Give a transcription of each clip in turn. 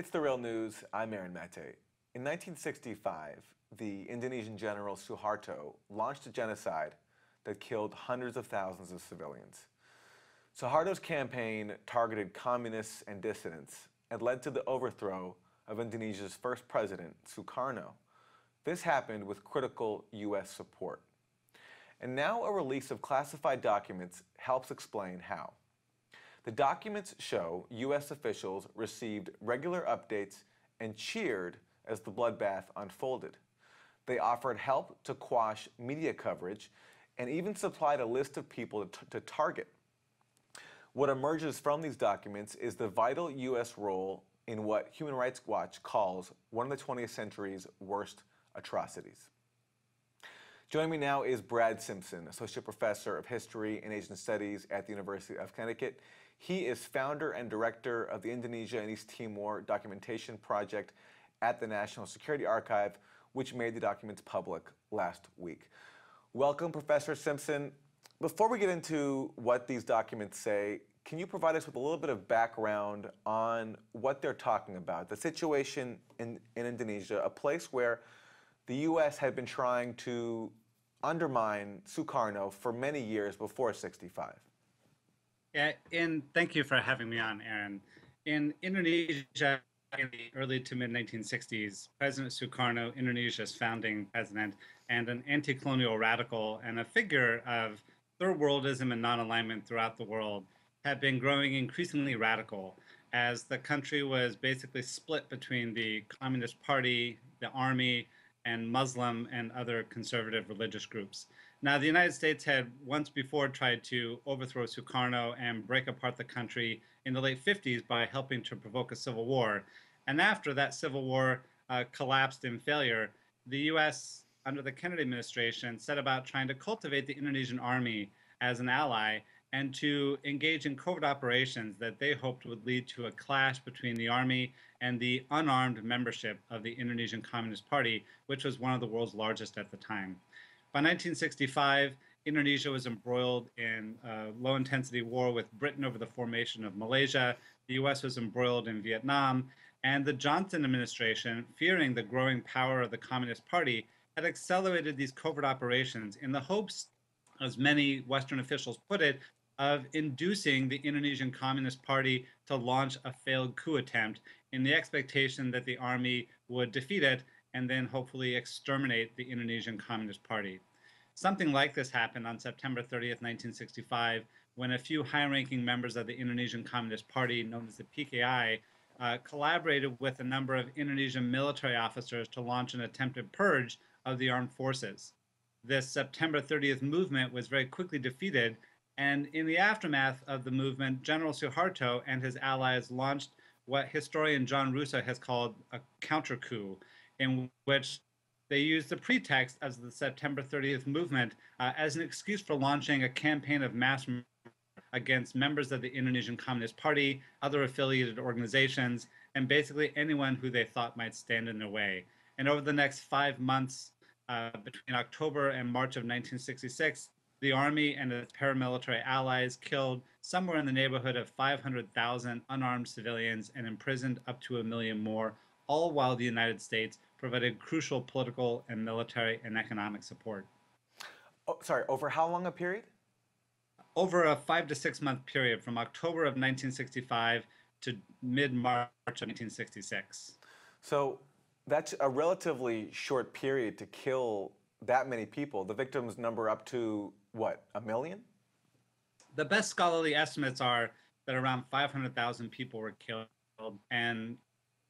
It's the real news. I'm Aaron Maté. In 1965, the Indonesian general Suharto launched a genocide that killed hundreds of thousands of civilians. Suharto's campaign targeted communists and dissidents and led to the overthrow of Indonesia's first president, Sukarno. This happened with critical U.S. support. And now a release of classified documents helps explain how. The documents show U.S. officials received regular updates and cheered as the bloodbath unfolded. They offered help to quash media coverage and even supplied a list of people to, to target. What emerges from these documents is the vital U.S. role in what Human Rights Watch calls one of the 20th century's worst atrocities. Joining me now is Brad Simpson, Associate Professor of History and Asian Studies at the University of Connecticut. He is founder and director of the Indonesia and East Timor Documentation Project at the National Security Archive, which made the documents public last week. Welcome, Professor Simpson. Before we get into what these documents say, can you provide us with a little bit of background on what they're talking about? The situation in, in Indonesia, a place where the U.S. had been trying to undermine Sukarno for many years before 65. Yeah, and thank you for having me on, Aaron. In Indonesia, in the early to mid 1960s, President Sukarno, Indonesia's founding president, and an anti colonial radical and a figure of third worldism and non alignment throughout the world, had been growing increasingly radical as the country was basically split between the Communist Party, the army, and Muslim and other conservative religious groups. Now, the United States had once before tried to overthrow Sukarno and break apart the country in the late 50s by helping to provoke a civil war. And after that civil war uh, collapsed in failure, the U.S., under the Kennedy administration, set about trying to cultivate the Indonesian army as an ally and to engage in covert operations that they hoped would lead to a clash between the army and the unarmed membership of the Indonesian Communist Party, which was one of the world's largest at the time. By 1965, Indonesia was embroiled in a low intensity war with Britain over the formation of Malaysia. The US was embroiled in Vietnam. And the Johnson administration, fearing the growing power of the Communist Party, had accelerated these covert operations in the hopes, as many Western officials put it, of inducing the Indonesian Communist Party to launch a failed coup attempt in the expectation that the army would defeat it and then hopefully exterminate the Indonesian Communist Party. Something like this happened on September 30th, 1965, when a few high ranking members of the Indonesian Communist Party, known as the PKI, uh, collaborated with a number of Indonesian military officers to launch an attempted purge of the armed forces. This September 30th movement was very quickly defeated, and in the aftermath of the movement, General Suharto and his allies launched what historian John Roosa has called a counter coup, in which they used the pretext of the September 30th movement uh, as an excuse for launching a campaign of mass against members of the Indonesian Communist Party, other affiliated organizations, and basically anyone who they thought might stand in their way. And over the next five months, uh, between October and March of 1966, the army and its paramilitary allies killed somewhere in the neighborhood of 500,000 unarmed civilians and imprisoned up to a million more, all while the United States provided crucial political and military and economic support. Oh, sorry, over how long a period? Over a five to six month period from October of 1965 to mid March of 1966. So that's a relatively short period to kill that many people. The victims number up to what, a million? The best scholarly estimates are that around 500,000 people were killed and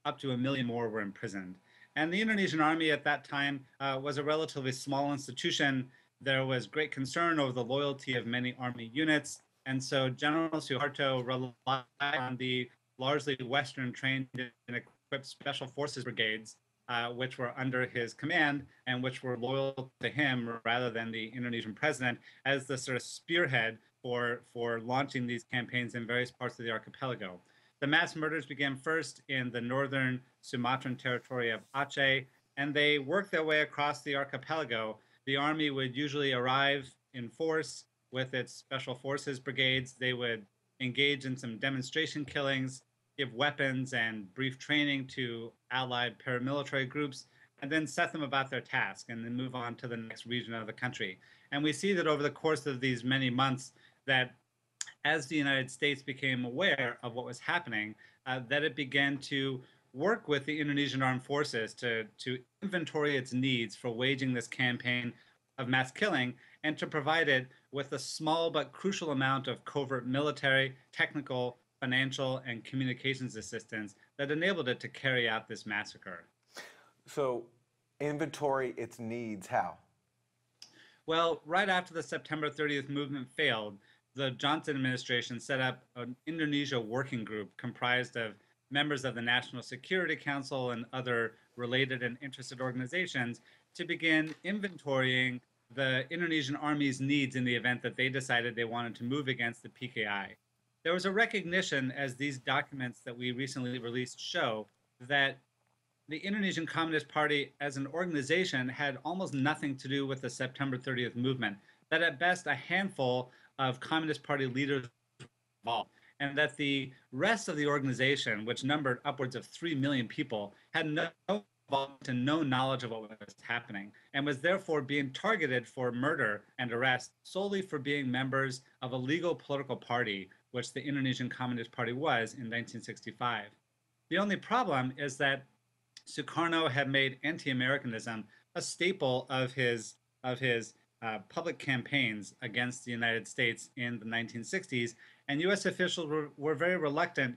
up to a million more were imprisoned. And the Indonesian army at that time uh, was a relatively small institution. There was great concern over the loyalty of many army units. And so General Suharto relied on the largely Western trained and equipped special forces brigades, uh, which were under his command and which were loyal to him rather than the Indonesian president as the sort of spearhead for, for launching these campaigns in various parts of the archipelago. The mass murders began first in the northern Sumatran territory of Aceh, and they worked their way across the archipelago. The army would usually arrive in force with its special forces brigades. They would engage in some demonstration killings. give weapons and brief training to allied paramilitary groups, and then set them about their task and then move on to the next region of the country. And we see that over the course of these many months, that as the United States became aware of what was happening, uh, that it began to work with the Indonesian armed forces to, to inventory its needs for waging this campaign of mass killing and to provide it with a small but crucial amount of covert military, technical, financial, and communications assistance that enabled it to carry out this massacre. So, inventory its needs, how? Well, right after the September 30th movement failed, the Johnson administration set up an Indonesia working group comprised of members of the National Security Council and other related and interested organizations to begin inventorying the Indonesian army's needs in the event that they decided they wanted to move against the PKI. There was a recognition, as these documents that we recently released show, that the Indonesian Communist Party as an organization had almost nothing to do with the September 30th movement, that at best a handful of Communist Party leaders involved, and that the rest of the organization, which numbered upwards of 3 million people, had no to no knowledge of what was happening and was therefore being targeted for murder and arrest solely for being members of a legal political party, which the Indonesian Communist Party was in 1965. The only problem is that Sukarno had made anti-Americanism a staple of his of his uh, public campaigns against the United States in the 1960s, and U.S. officials were, were very reluctant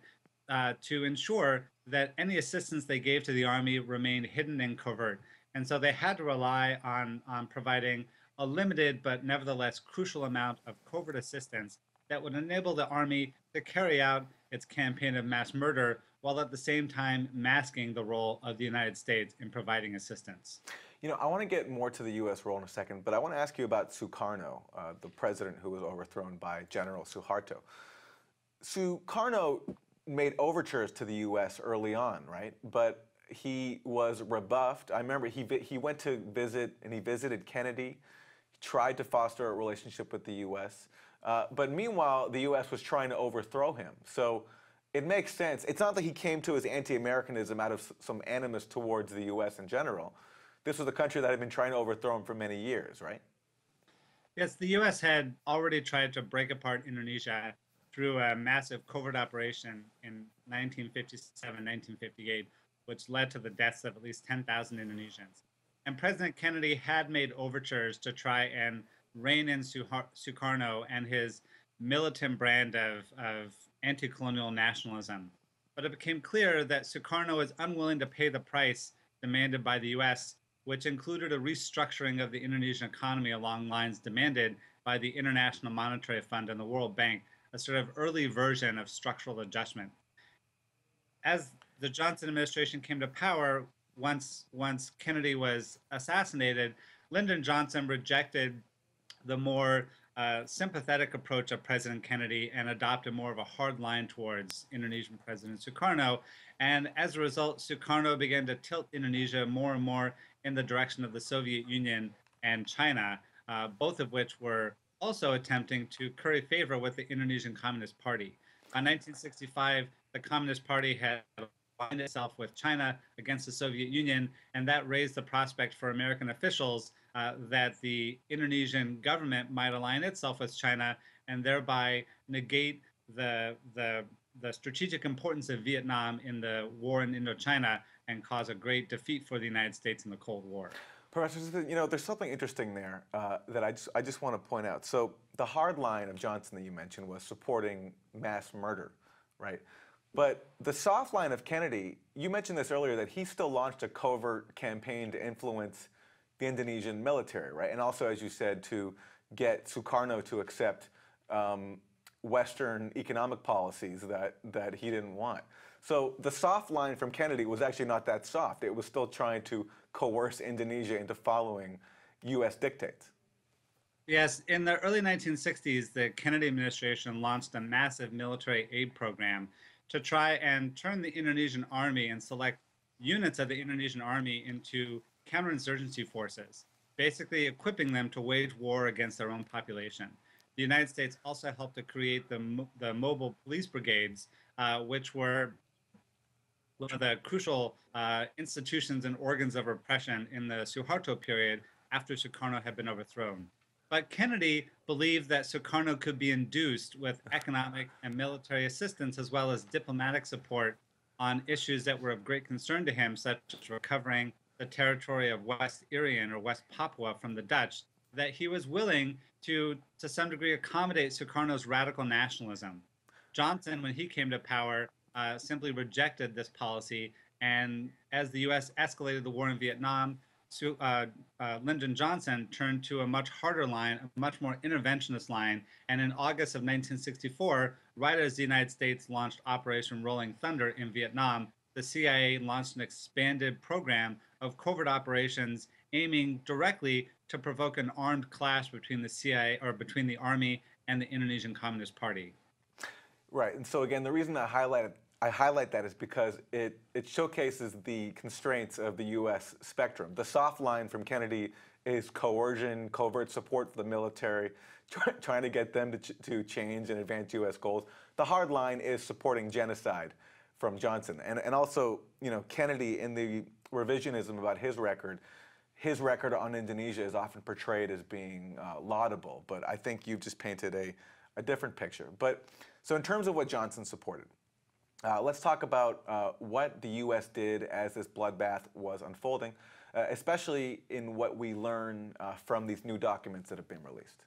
uh, to ensure that any assistance they gave to the army remained hidden and covert. And so they had to rely on, on providing a limited but nevertheless crucial amount of covert assistance that would enable the army to carry out its campaign of mass murder while at the same time masking the role of the United States in providing assistance. You know, I want to get more to the U.S. role in a second, but I want to ask you about Sukarno, uh, the president who was overthrown by General Suharto. Sukarno made overtures to the U.S. early on, right? But he was rebuffed. I remember he he went to visit and he visited Kennedy. He tried to foster a relationship with the U.S. Uh, but meanwhile, the U.S. was trying to overthrow him. So it makes sense. It's not that he came to his anti-Americanism out of some animus towards the U.S. in general. This was a country that had been trying to overthrow him for many years, right? Yes, the U.S. had already tried to break apart Indonesia through a massive covert operation in 1957 1958, which led to the deaths of at least 10,000 Indonesians. And President Kennedy had made overtures to try and rein in Sukarno and his militant brand of, of anti colonial nationalism. But it became clear that Sukarno was unwilling to pay the price demanded by the US, which included a restructuring of the Indonesian economy along lines demanded by the International Monetary Fund and the World Bank a sort of early version of structural adjustment. As the Johnson administration came to power, once once Kennedy was assassinated, Lyndon Johnson rejected the more uh, sympathetic approach of President Kennedy and adopted more of a hard line towards Indonesian President Sukarno. And as a result, Sukarno began to tilt Indonesia more and more in the direction of the Soviet Union and China, uh, both of which were also attempting to curry favor with the Indonesian Communist Party. In 1965, the Communist Party had aligned itself with China against the Soviet Union, and that raised the prospect for American officials uh, that the Indonesian government might align itself with China and thereby negate the, the, the strategic importance of Vietnam in the war in Indochina and cause a great defeat for the United States in the Cold War. Professor, you know, there's something interesting there uh, that I just, I just want to point out. So the hard line of Johnson that you mentioned was supporting mass murder, right? But the soft line of Kennedy, you mentioned this earlier, that he still launched a covert campaign to influence the Indonesian military, right? And also, as you said, to get Sukarno to accept um, Western economic policies that, that he didn't want. So the soft line from Kennedy was actually not that soft. It was still trying to coerce Indonesia into following U.S. dictates. Yes, in the early 1960s, the Kennedy administration launched a massive military aid program to try and turn the Indonesian army and select units of the Indonesian army into counterinsurgency forces, basically equipping them to wage war against their own population. The United States also helped to create the, the mobile police brigades, uh, which were one of the crucial uh, institutions and organs of repression in the Suharto period after Sukarno had been overthrown. But Kennedy believed that Sukarno could be induced with economic and military assistance as well as diplomatic support on issues that were of great concern to him, such as recovering the territory of West Irian or West Papua from the Dutch, that he was willing to, to some degree, accommodate Sukarno's radical nationalism. Johnson, when he came to power, uh, simply rejected this policy. And as the U.S. escalated the war in Vietnam, uh, uh, Lyndon Johnson turned to a much harder line, a much more interventionist line. And in August of 1964, right as the United States launched Operation Rolling Thunder in Vietnam, the CIA launched an expanded program of covert operations aiming directly to provoke an armed clash between the CIA or between the army and the Indonesian Communist Party. Right, and so again, the reason I highlight I highlight that is because it it showcases the constraints of the U.S. spectrum. The soft line from Kennedy is coercion, covert support for the military, try, trying to get them to, ch to change and advance U.S. goals. The hard line is supporting genocide from Johnson, and and also you know Kennedy in the revisionism about his record his record on Indonesia is often portrayed as being uh, laudable, but I think you've just painted a, a different picture. But so in terms of what Johnson supported, uh, let's talk about uh, what the U.S. did as this bloodbath was unfolding, uh, especially in what we learn uh, from these new documents that have been released.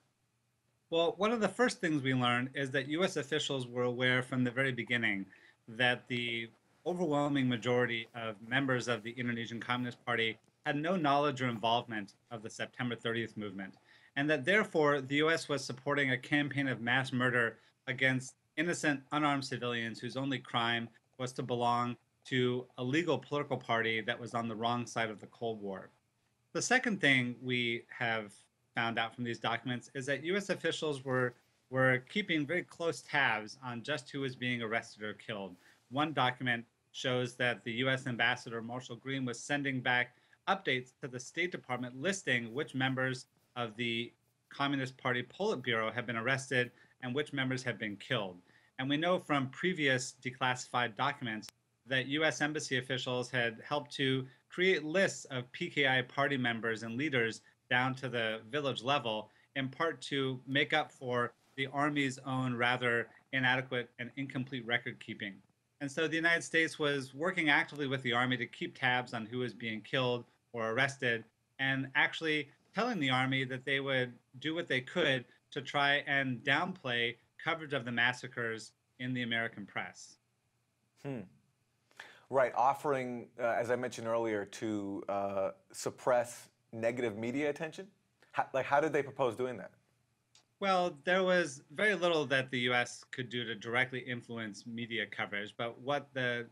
Well, one of the first things we learned is that U.S. officials were aware from the very beginning that the overwhelming majority of members of the Indonesian Communist Party had no knowledge or involvement of the September 30th movement, and that therefore the US was supporting a campaign of mass murder against innocent, unarmed civilians whose only crime was to belong to a legal political party that was on the wrong side of the Cold War. The second thing we have found out from these documents is that US officials were were keeping very close tabs on just who was being arrested or killed. One document shows that the US ambassador Marshall Green was sending back updates to the State Department listing which members of the Communist Party Politburo have been arrested and which members have been killed. And we know from previous declassified documents that U.S. Embassy officials had helped to create lists of PKI party members and leaders down to the village level, in part to make up for the Army's own rather inadequate and incomplete record keeping. And so the United States was working actively with the Army to keep tabs on who was being killed, or arrested, and actually telling the army that they would do what they could to try and downplay coverage of the massacres in the American press. Hmm. Right, offering, uh, as I mentioned earlier, to uh, suppress negative media attention. How, like, how did they propose doing that? Well, there was very little that the U.S. could do to directly influence media coverage, but what the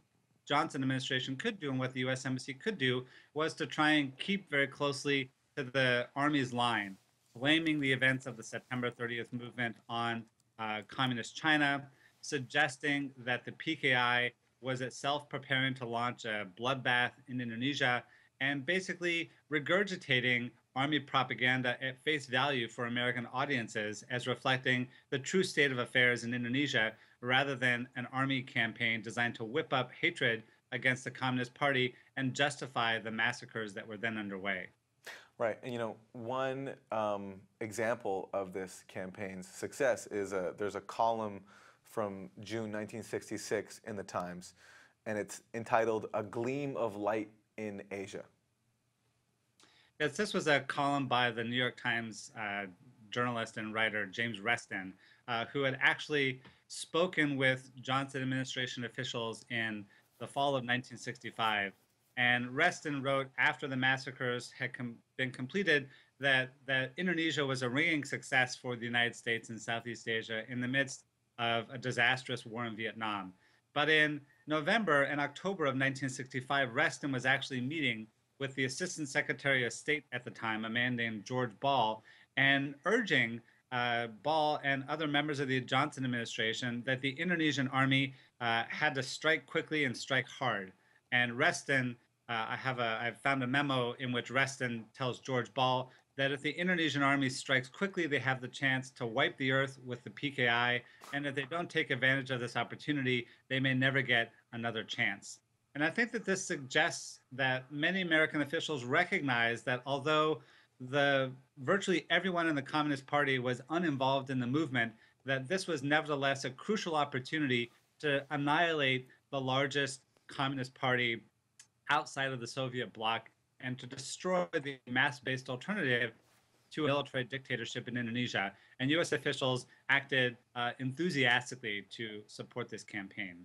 Johnson administration could do and what the U.S. Embassy could do was to try and keep very closely to the Army's line, blaming the events of the September 30th movement on uh, Communist China, suggesting that the PKI was itself preparing to launch a bloodbath in Indonesia, and basically regurgitating Army propaganda at face value for American audiences as reflecting the true state of affairs in Indonesia, rather than an army campaign designed to whip up hatred against the Communist Party and justify the massacres that were then underway. Right, and you know, one um, example of this campaign's success is a, there's a column from June 1966 in the Times, and it's entitled "A Gleam of Light in Asia." Yes, this was a column by the New York Times uh, journalist and writer James Reston, uh, who had actually spoken with Johnson administration officials in the fall of 1965. And Reston wrote after the massacres had com- been completed that, that Indonesia was a ringing success for the United States and Southeast Asia in the midst of a disastrous war in Vietnam. But in November and October of 1965, Reston was actually meeting with the Assistant Secretary of State at the time, a man named George Ball, and urging uh, Ball and other members of the Johnson administration that the Indonesian army uh, had to strike quickly and strike hard. And Reston, uh, I have a, I've found a memo in which Reston tells George Ball that if the Indonesian army strikes quickly, they have the chance to wipe the earth with the PKI, and if they don't take advantage of this opportunity, they may never get another chance. And I think that this suggests that many American officials recognize that although the virtually everyone in the Communist Party was uninvolved in the movement, that this was nevertheless a crucial opportunity to annihilate the largest communist party outside of the Soviet bloc and to destroy the mass-based alternative to a military dictatorship in Indonesia. And U.S. officials acted uh, enthusiastically to support this campaign.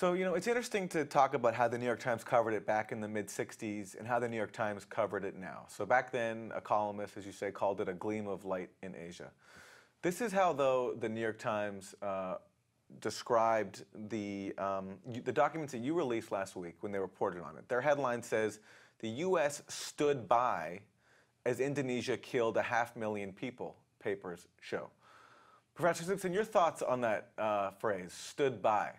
So, you know, it's interesting to talk about how the New York Times covered it back in the mid 60s and how the New York Times covered it now. So, back then, a columnist, as you say, called it a gleam of light in Asia. This is how, though, the New York Times uh, described the, um, the documents that you released last week when they reported on it. Their headline says the U.S. stood by as Indonesia killed a half million people, papers show. Professor Simpson, your thoughts on that uh, phrase, stood by?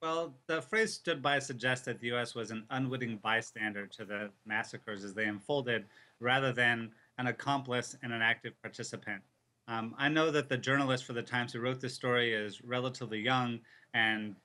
Well, the phrase stood by suggests that the U.S. was an unwitting bystander to the massacres as they unfolded rather than an accomplice and an active participant. Um, I know that the journalist for the Times who wrote this story is relatively young and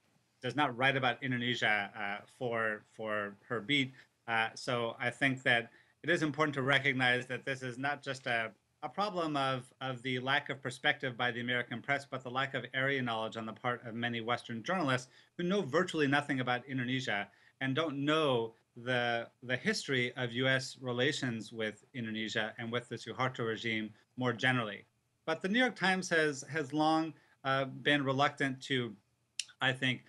does not write about Indonesia uh, for, for her beat. Uh, so I think that it is important to recognize that this is not just a a problem of, of the lack of perspective by the American press, but the lack of area knowledge on the part of many Western journalists who know virtually nothing about Indonesia and don't know the, the history of U.S. relations with Indonesia and with the Suharto regime more generally. But the New York Times has, has long uh, been reluctant to, I think,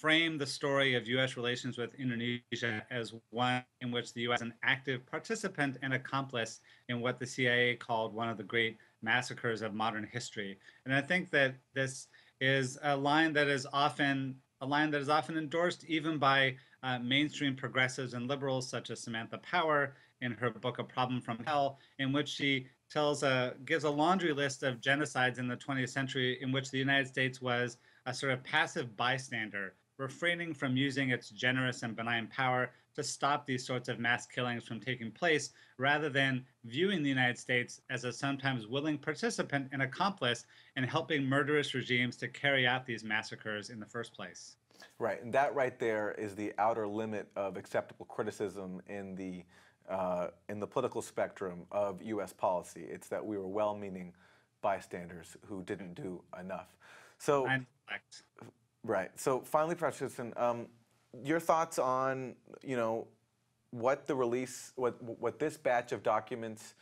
frame the story of U.S. relations with Indonesia as one in which the U.S. is an active participant and accomplice in what the CIA called one of the great massacres of modern history. And I think that this is a line that is often a line that is often endorsed even by uh, mainstream progressives and liberals such as Samantha Power in her book A Problem from Hell, in which she tells a gives a laundry list of genocides in the 20th century in which the United States was a sort of passive bystander refraining from using its generous and benign power to stop these sorts of mass killings from taking place, rather than viewing the United States as a sometimes willing participant and accomplice in helping murderous regimes to carry out these massacres in the first place. Right, and that right there is the outer limit of acceptable criticism in the uh, in the political spectrum of U.S. policy. It's that we were well-meaning bystanders who didn't do enough. So, Right. So finally, Professor um, your thoughts on you know what the release, what what this batch of documents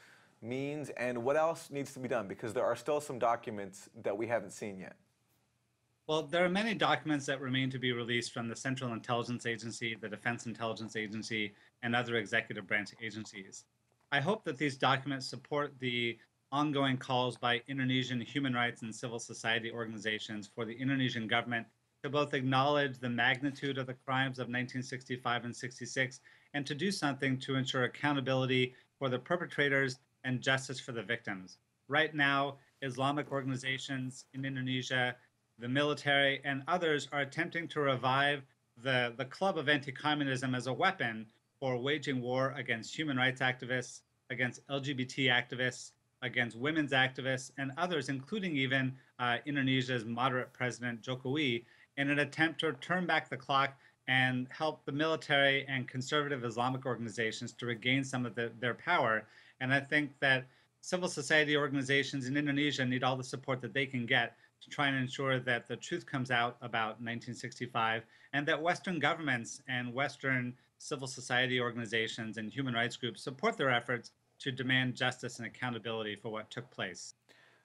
means, and what else needs to be done because there are still some documents that we haven't seen yet. Well, there are many documents that remain to be released from the Central Intelligence Agency, the Defense Intelligence Agency, and other executive branch agencies. I hope that these documents support the ongoing calls by Indonesian human rights and civil society organizations for the Indonesian government to both acknowledge the magnitude of the crimes of 1965 and 66 and to do something to ensure accountability for the perpetrators and justice for the victims. Right now, Islamic organizations in Indonesia, the military, and others are attempting to revive the, the club of anti communism as a weapon for waging war against human rights activists, against LGBT activists, against women's activists, and others, including even uh, Indonesia's moderate president Jokowi, in an attempt to turn back the clock and help the military and conservative Islamic organizations to regain some of the, their power. And I think that civil society organizations in Indonesia need all the support that they can get to try and ensure that the truth comes out about 1965 and that Western governments and Western civil society organizations and human rights groups support their efforts to demand justice and accountability for what took place.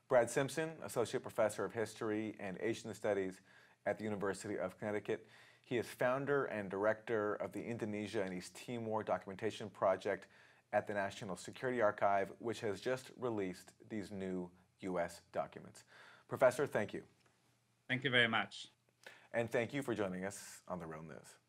Brad Simpson, Associate Professor of History and Asian Studies at the University of Connecticut. He is founder and director of the Indonesia and East Timor Documentation Project at the National Security Archive, which has just released these new U.S. documents. Professor, thank you. Thank you very much. And thank you for joining us on The Real News.